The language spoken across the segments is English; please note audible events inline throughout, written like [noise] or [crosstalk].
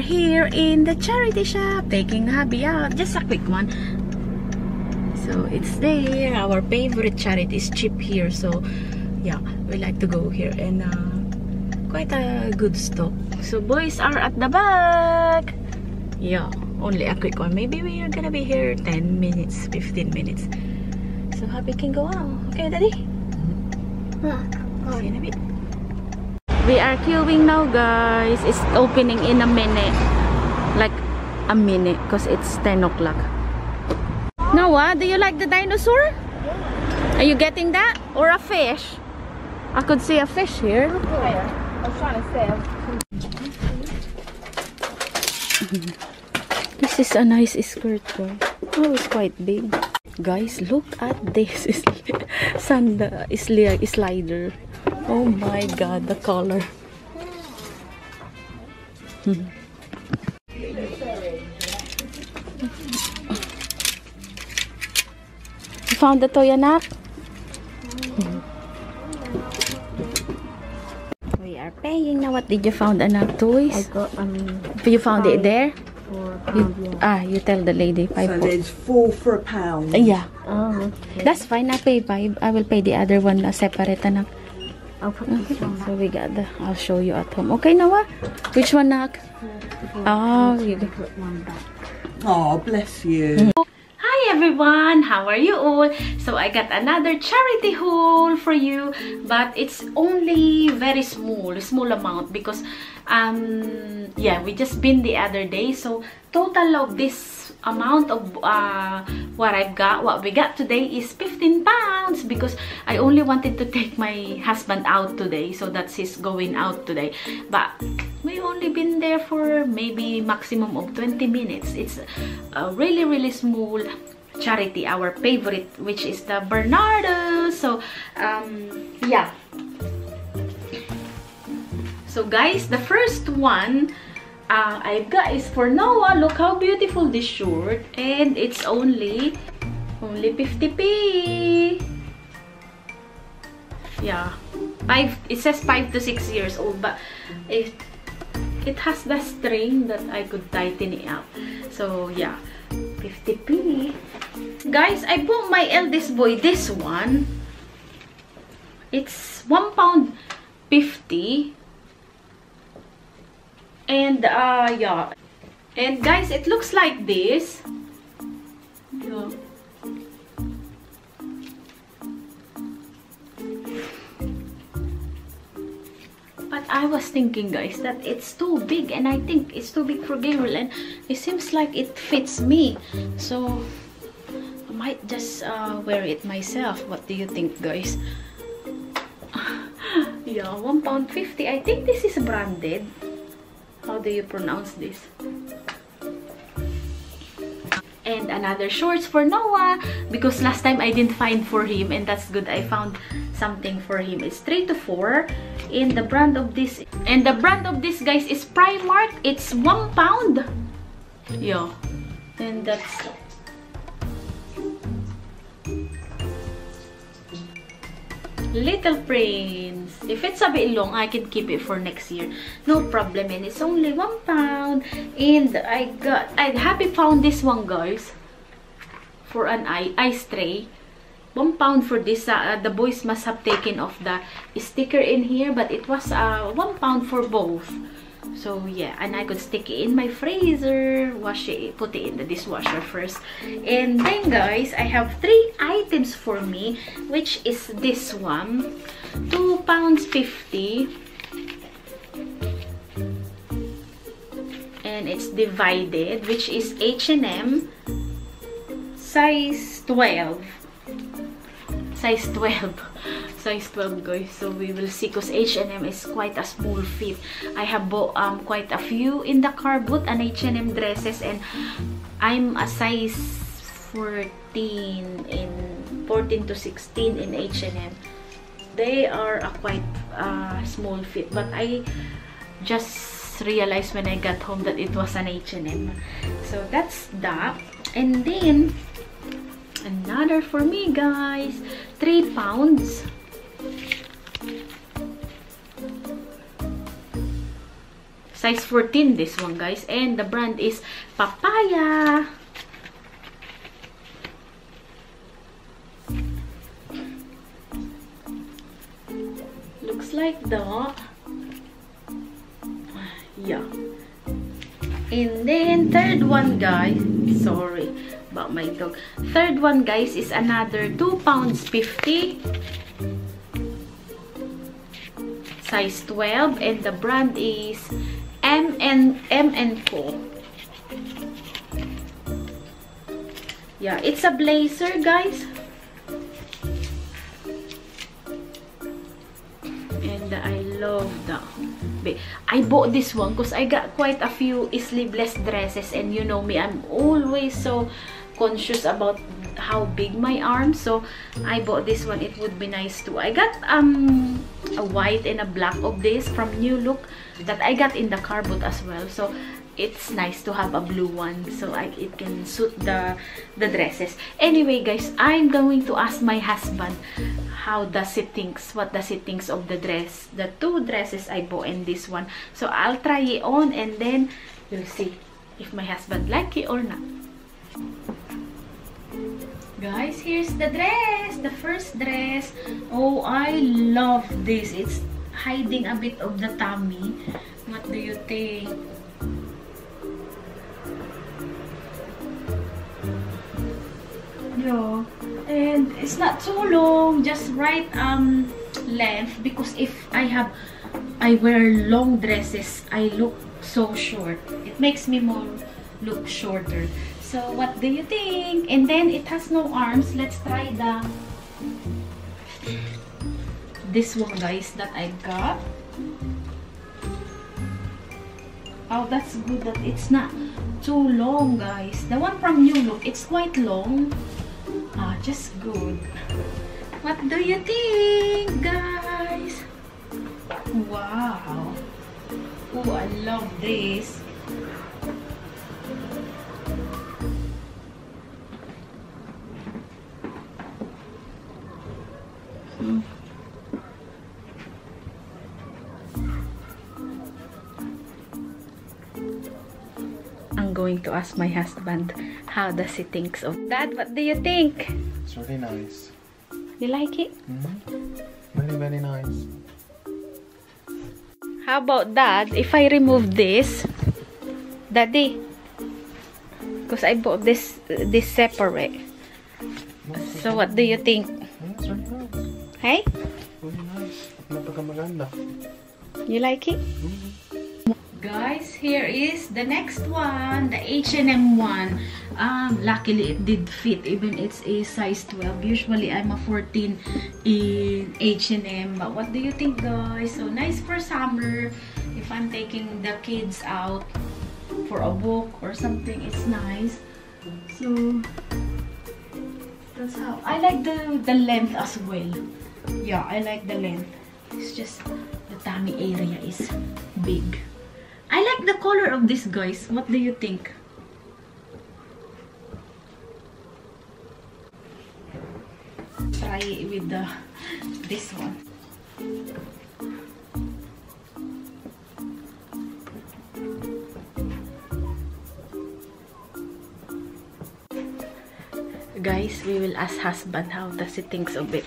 we are here in the charity shop taking hubby out. Just a quick one. So it's there. Our favorite charity is cheap here. So yeah we like to go here. And uh, quite a good stock. So boys are at the back. Yeah only a quick one. Maybe we are gonna be here 10 minutes 15 minutes. So hubby can go out okay daddy? See you in a bit. We are queuing now, guys. It's opening in a minute. Like a minute because it's 10 o'clock. Noah, do you like the dinosaur? Are you getting that? Or a fish? I could see a fish here. [laughs] This is a nice skirt, guys. Oh, it's quite big. Guys, look at this. [laughs] Is [laughs] sand uh, is slider. Oh my god, the color. you found the toy anak? We are paying now. What did you found anak toys? I got, um, You found it there? You, ah, you tell the lady five. So there's four for a pound. Yeah, Oh, that's fine. I pay five. I will pay the other one uh, separate anak. I'll put this one So we got the. I'll show you at home. Okay, Noah. Which one, nak? Oh, you. put one back. Oh, bless you. Hi everyone, how are you all? So I got another charity haul for you, but it's only very small, small amount because um yeah, we just been the other day. So total of this amount of uh what I've got, what we got today is 15 pounds because I only wanted to take my husband out today, so that's his going out today. But we only been there for maybe maximum of 20 minutes. It's a really really small charity, our favorite, which is the Barnardo. So um yeah. So guys, the first one uh, I've got is for Noah. Look how beautiful this shirt. And it's only, only 50p. Yeah. Five, it says 5 to 6 years old. But it, it has the string that I could tighten it up. So yeah. 50p. Guys, I bought my eldest boy this one. It's 1 pound 50 and uh yeah. And guys it looks like this. But I was thinking guys that it's too big and I think it's too big for Gabriel and it seems like it fits me. So I might just uh, wear it myself. What do you think guys? [laughs] Yeah one pound 50 I think this is branded how do you pronounce this? And another shorts for Noah because last time I didn't find for him and that's good. I found something for him. It's 3 to 4 and the brand of this and the brand of this guys is Primark. It's 1 pound. Yeah. And that's Little Prince. If it's a bit long, I can keep it for next year. No problem. And it's only one pound. And I got, I happy found this one, guys. For an eye, ice tray. One pound for this. Uh, the boys must have taken off the sticker in here. But it was uh, one pound for both. So yeah, and I could stick it in my freezer, wash it, put it in the dishwasher first. And then guys, I have three items for me, which is this one, two pounds fifty, and it's divided, which is H&M, size 12, size 12 size 12 guys. So we will see because H&M is quite a small fit. I have bought um, quite a few in the car boot and H&M dresses and I'm a size 14 in 14 to 16 in H&M. They are a quite uh, small fit but I just realized when I got home that it was an H&M. So that's that. And then another for me guys. 3 pounds Size 14 this one, guys. And the brand is Papaya. Looks like that. Yeah. And then, third one, guys. Sorry about my dog. Third one, guys, is another 2 pounds 50 size 12 and the brand is M and M. Yeah, it's a blazer, guys. And I love the I bought this one because I got quite a few sleeveless dresses and you know me, I'm always so conscious about how big my arms so I bought this one. It would be nice too. I got um a white and a black of this from New Look that I got in the car boot as well. So it's nice to have a blue one so I, it can suit the the dresses. Anyway guys I'm going to ask my husband how does he thinks what does he thinks of the dress the two dresses I bought and this one. So I'll try it on and then we'll see if my husband like it or not Guys, here's the dress. The first dress. Oh, I love this. It's hiding a bit of the tummy. What do you think? Yeah. And it's not too long. Just right um length. Because if I have, I wear long dresses, I look so short. It makes me more look shorter. So, what do you think? And then, it has no arms. Let's try the this one, guys, that I got. Oh, that's good that it's not too long, guys. The one from New Look, it's quite long. Ah, just good. What do you think, guys? Wow. Oh, I love this. Going to ask my husband how does he thinks of that. What do you think? It's really nice. You like it? Mm -hmm. Very, very nice. How about that? If I remove this, Daddy, because I bought this this separate. So what do you think? really nice. Hey? Really nice. Napaka You like it? Mm -hmm. Guys, here is the next one, the H&M one. Um, luckily, it did fit even it's a size 12. Usually, I'm a 14 in H&M. But what do you think, guys? So, nice for summer. If I'm taking the kids out for a walk or something, it's nice. So, that's how. I like the, the length as well. Yeah, I like the length. It's just the tummy area is big. I like the color of this, guys. What do you think? Try it with the this one. Guys, we will ask husband how does he thinks of it.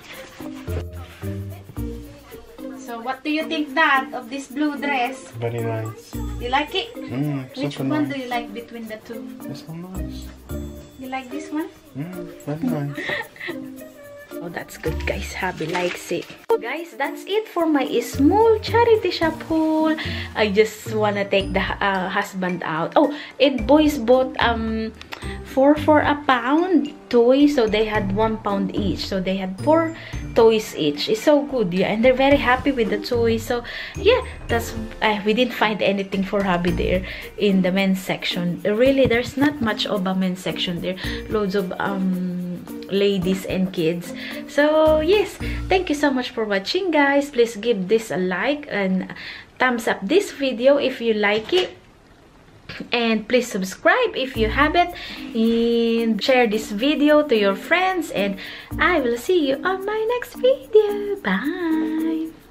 So, what do you think that of this blue dress? Very nice. You like it? Mm, Which super one nice. do you like between the two? This one nice. You like this one? Mm, very nice. [laughs] Oh, that's good, guys. Happy likes it. Guys, that's it for my small charity shop haul. I just wanna take the uh, husband out. Oh, it boys bought um four for a pound toys, so they had one pound each. So they had four toys each. It's so good, yeah, and they're very happy with the toys. So yeah, that's uh, we didn't find anything for hubby there in the men's section. Really, there's not much of a men's section there. Loads of um ladies and kids so yes thank you so much for watching guys please give this a like and thumbs up this video if you like it and please subscribe if you haven't and share this video to your friends and i will see you on my next video. Bye